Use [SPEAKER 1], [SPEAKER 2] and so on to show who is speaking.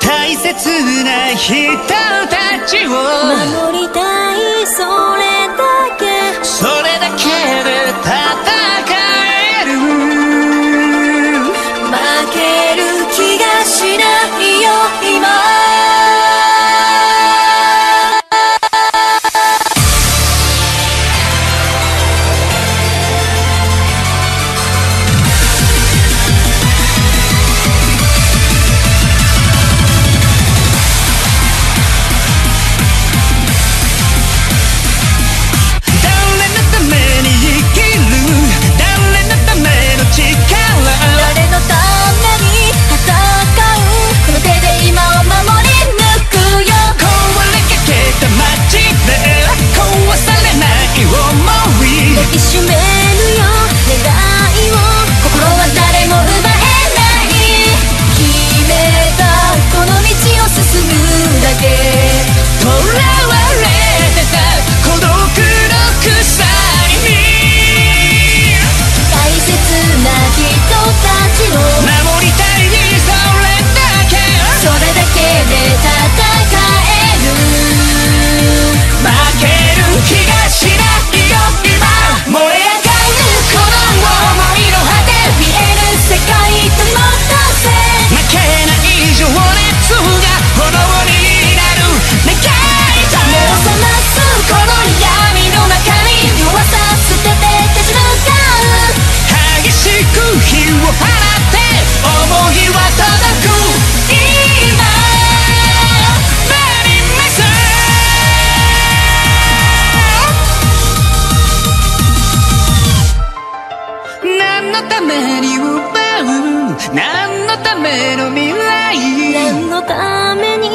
[SPEAKER 1] 大切な人たちを。
[SPEAKER 2] 守りたいそれ
[SPEAKER 1] ために
[SPEAKER 2] う
[SPEAKER 1] 何のための未来？
[SPEAKER 2] 何のために